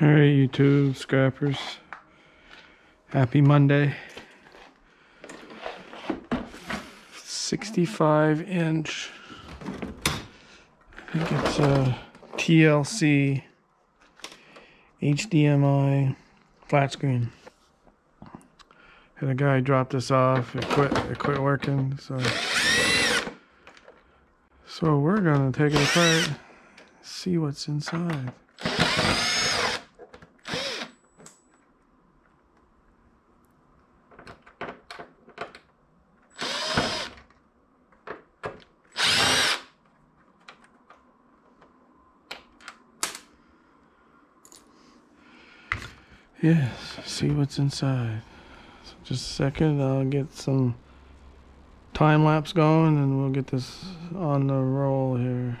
All right, YouTube scrappers. Happy Monday. 65 inch. I think it's a TLC HDMI flat screen. Had a guy drop this off. It quit. It quit working. So, so we're gonna take it apart. See what's inside. Yes, see what's inside. So just a second, I'll get some time lapse going and we'll get this on the roll here.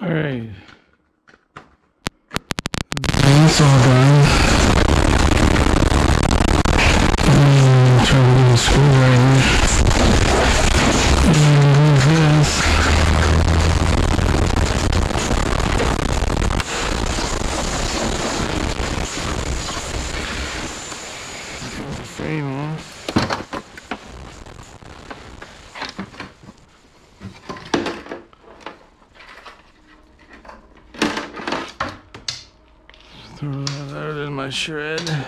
All right. That's all done. Um, try to get a screwdriver. And move this. Get the Frame off. Throw that out in my shred.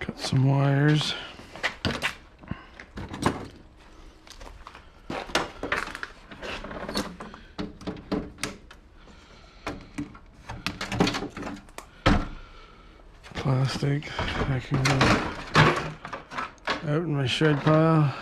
Cut some wires. Plastic. I can go out in my shred pile.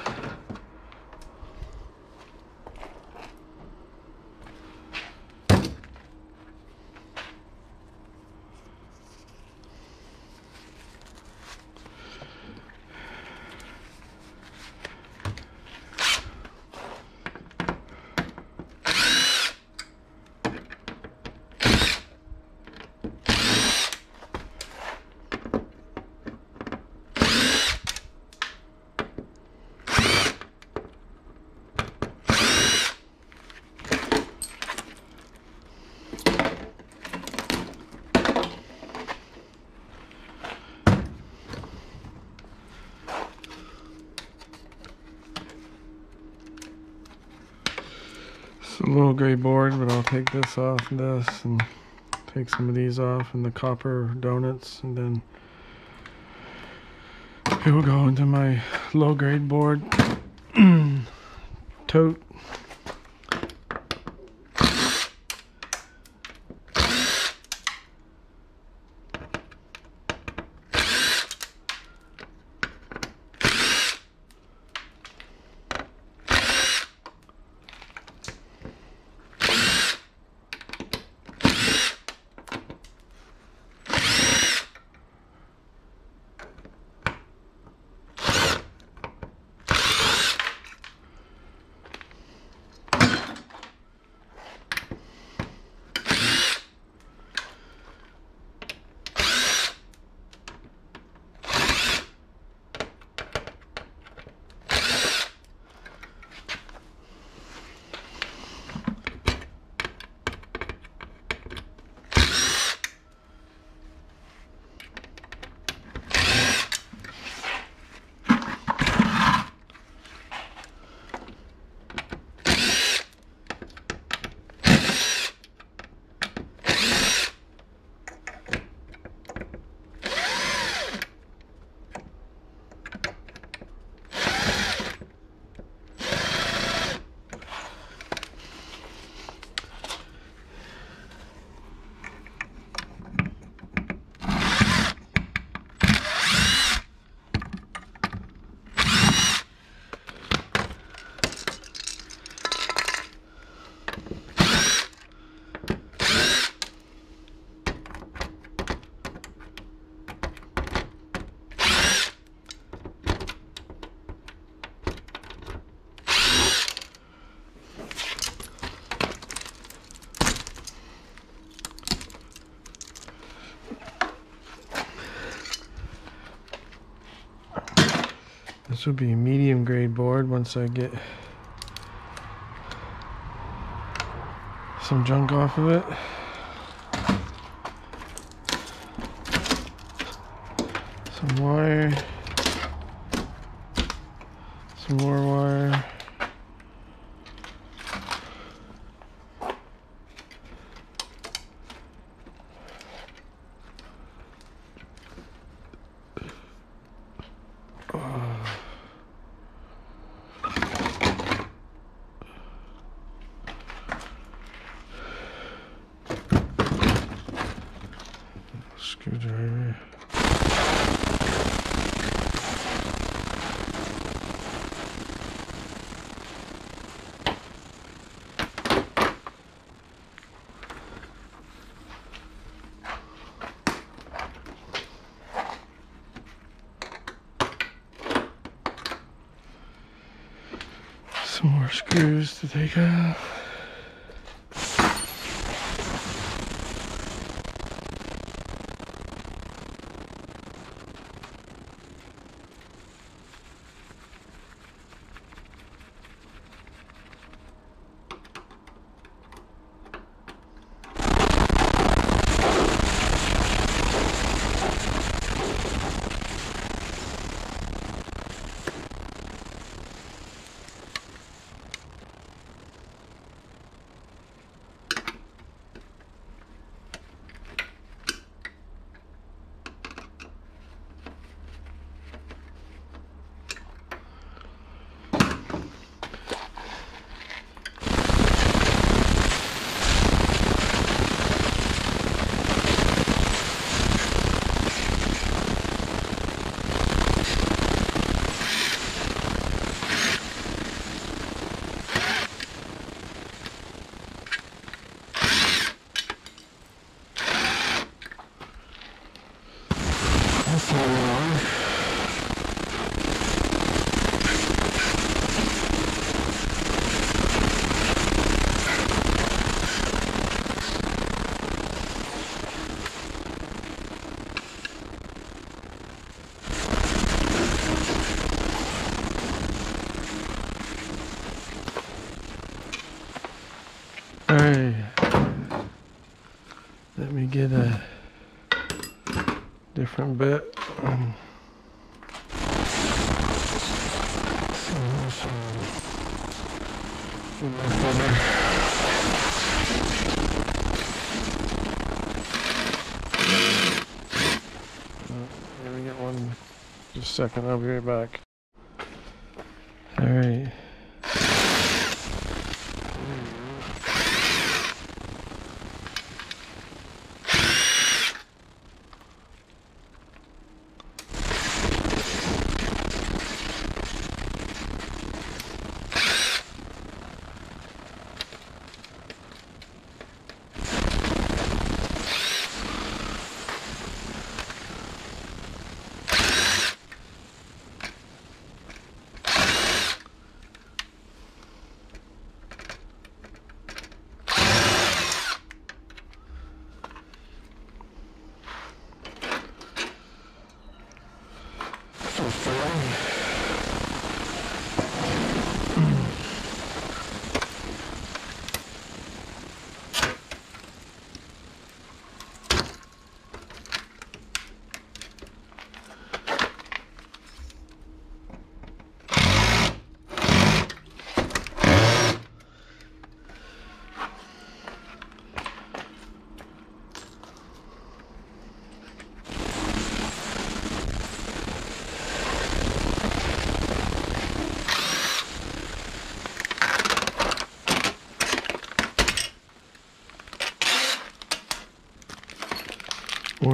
Gray board, but I'll take this off this and take some of these off and the copper donuts and then it will go into my low grade board tote. This would be a medium grade board once I get some junk off of it. Some wire. Some more wire. Screwdriver. Some more screws to take off. That's all right. Alright. Let me get a different bit. Um, Let me get one. Just a second, I'll be right back.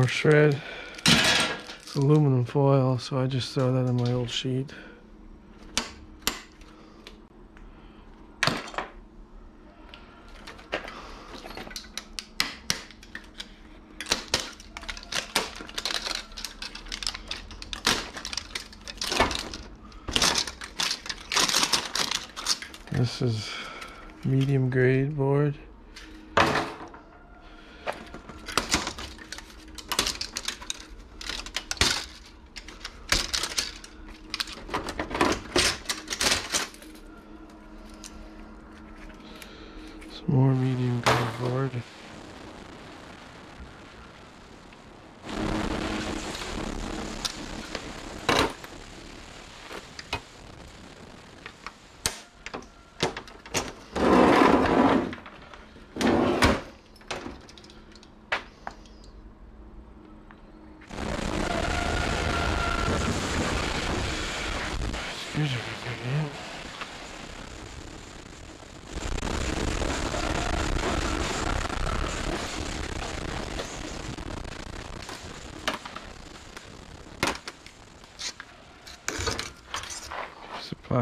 More shred. Aluminum foil, so I just throw that in my old sheet. This is medium grade board. screws are big,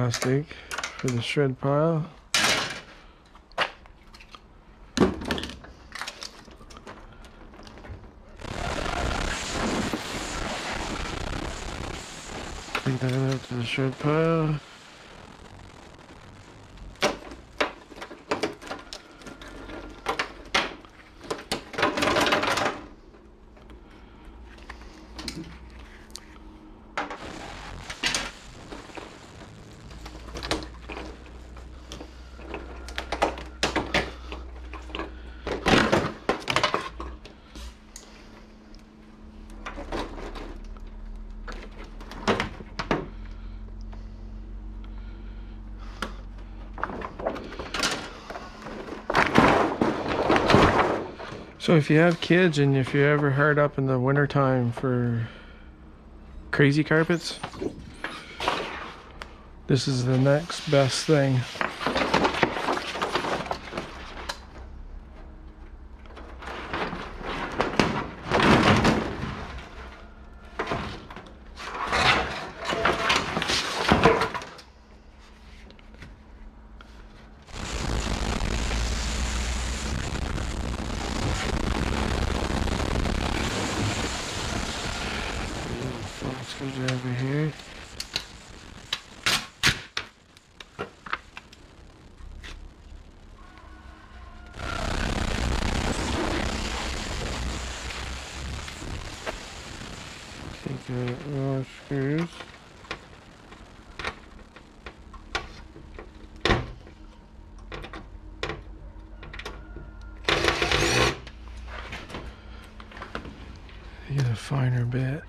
plastic for the shred pile. Take that out to the shred pile. So if you have kids and if you're ever hard up in the wintertime for crazy carpets, this is the next best thing. Over here. More screws. Get a finer bit.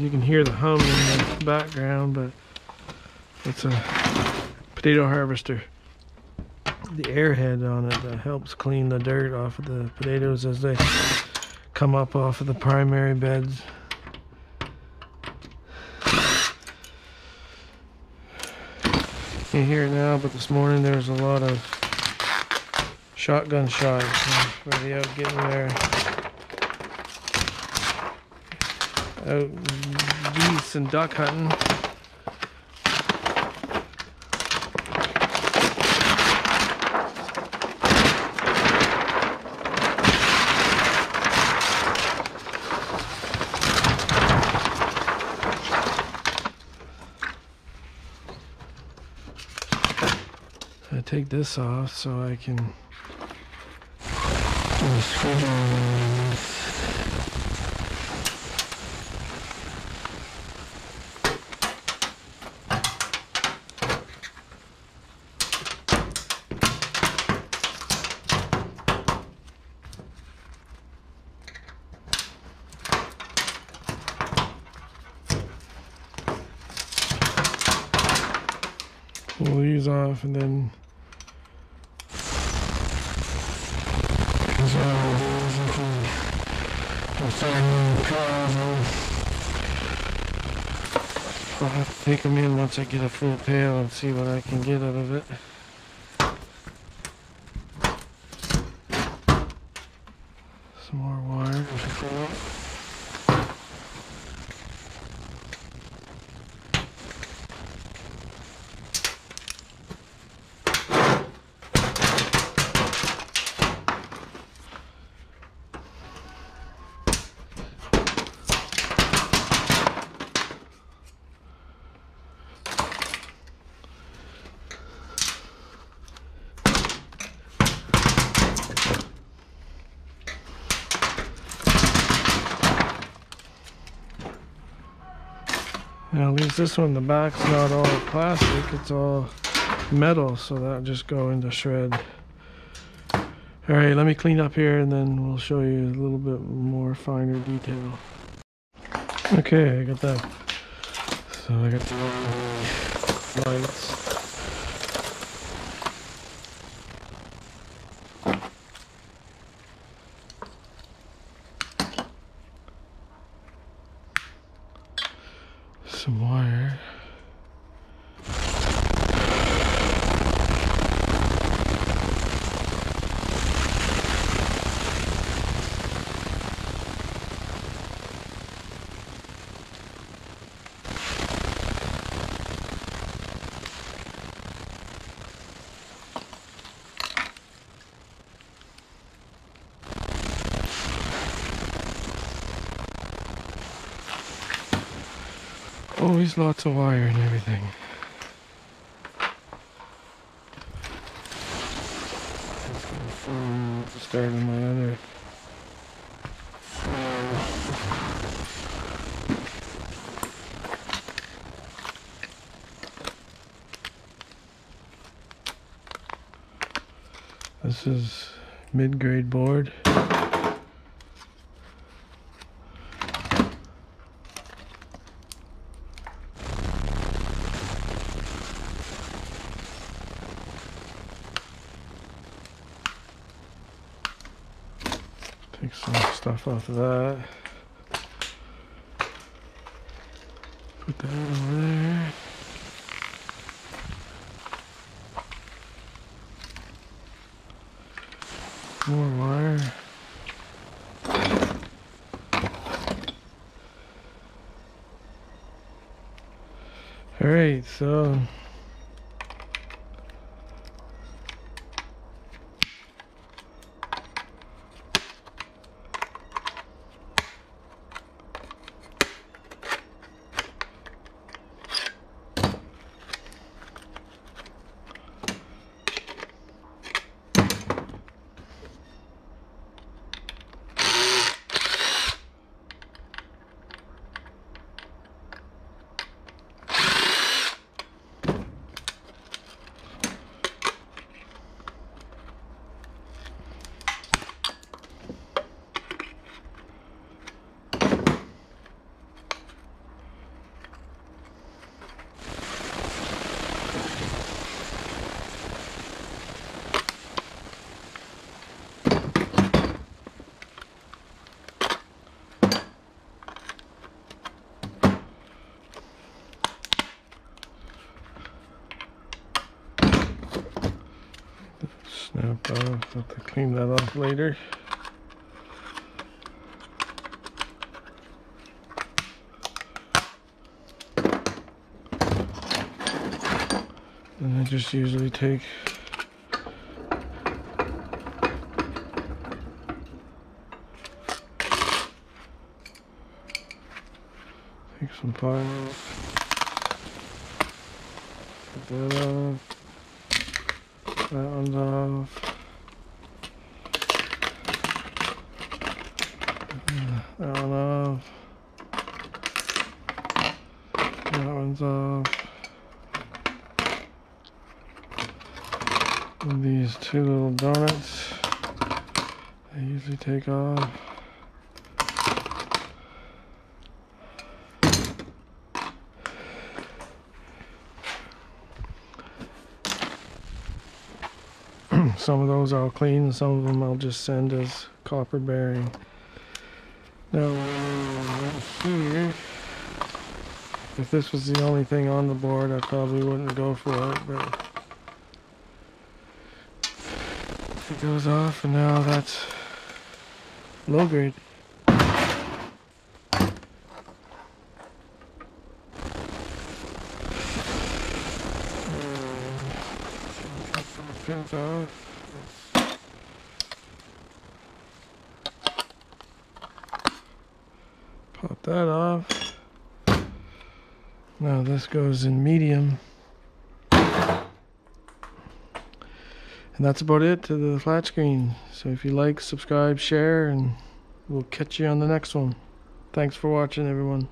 You can hear the hum in the background, but it's a potato harvester. The airhead on it that helps clean the dirt off of the potatoes as they come up off of the primary beds. Can't hear it now, but this morning there was a lot of shotgun shots. Ready out getting there. Out geese and duck hunting. I take this off so I can and then I'll have to take them in once I get a full pail and see what I can get out of it. Some more wire. Now at least this one, the back's not all plastic, it's all metal, so that'll just go into shred. Alright, let me clean up here and then we'll show you a little bit more finer detail. Okay, I got that. So I got the lights. Some wire. Always lots of wire and everything. Starting my other. This is mid-grade board. Take some stuff off of that. Put that over there. More wire. All right, so snap off. Have to clean that off later. And I just usually take take some pile off. Put that off. That one's off. That one off. That one's off. And these two little donuts I usually take off. some of those I'll clean, some of them I'll just send as copper bearing. Now, here, if this was the only thing on the board, I probably wouldn't go for it, but it goes off, and now that's low grade. Hmm. Pins off. That off. Now this goes in medium. And that's about it to the flat screen. So if you like, subscribe, share, and we'll catch you on the next one. Thanks for watching, everyone.